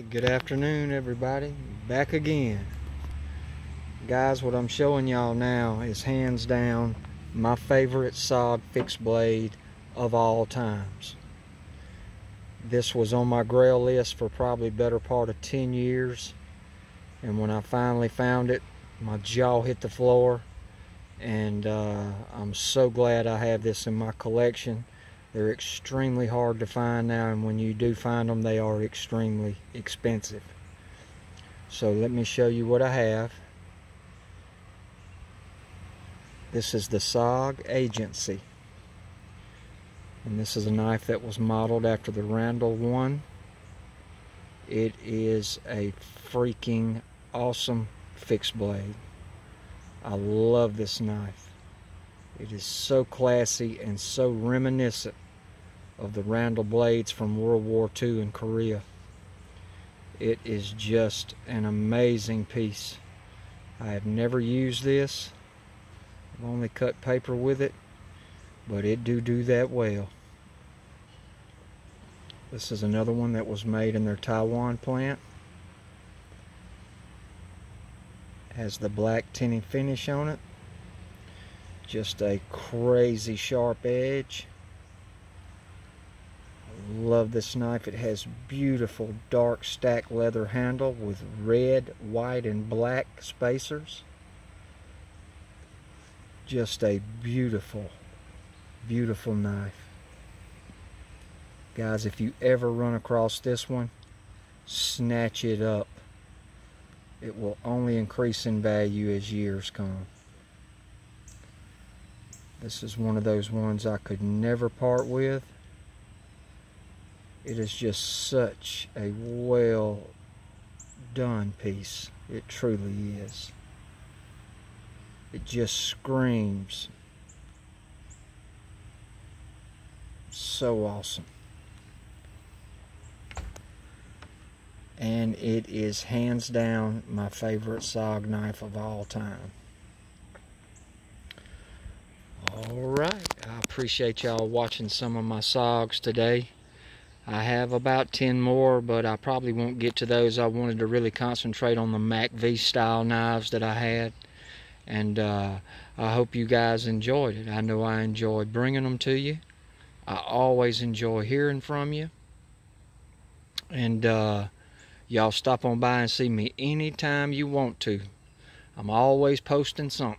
right, good afternoon everybody. Back again. Guys, what I'm showing y'all now is hands down my favorite SOG fixed blade of all times. This was on my grail list for probably better part of 10 years. And when I finally found it, my jaw hit the floor. And uh, I'm so glad I have this in my collection. They're extremely hard to find now, and when you do find them, they are extremely expensive. So let me show you what I have. This is the SOG Agency. And this is a knife that was modeled after the Randall 1. It is a freaking awesome fixed blade. I love this knife. It is so classy and so reminiscent of the Randall blades from World War II in Korea. It is just an amazing piece. I have never used this. I've only cut paper with it, but it do do that well. This is another one that was made in their Taiwan plant. Has the black tinted finish on it just a crazy sharp edge. Love this knife. It has beautiful dark stack leather handle with red white and black spacers. Just a beautiful beautiful knife. Guys if you ever run across this one snatch it up. It will only increase in value as years come this is one of those ones I could never part with. It is just such a well done piece. It truly is. It just screams so awesome. And it is hands down my favorite SOG knife of all time. All right, I appreciate y'all watching some of my SOGs today. I have about 10 more, but I probably won't get to those. I wanted to really concentrate on the MACV style knives that I had. And uh, I hope you guys enjoyed it. I know I enjoyed bringing them to you. I always enjoy hearing from you. And uh, y'all stop on by and see me anytime you want to. I'm always posting something.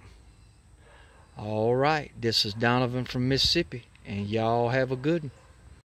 All right, this is Donavan from Mississippi, and y'all have a good one.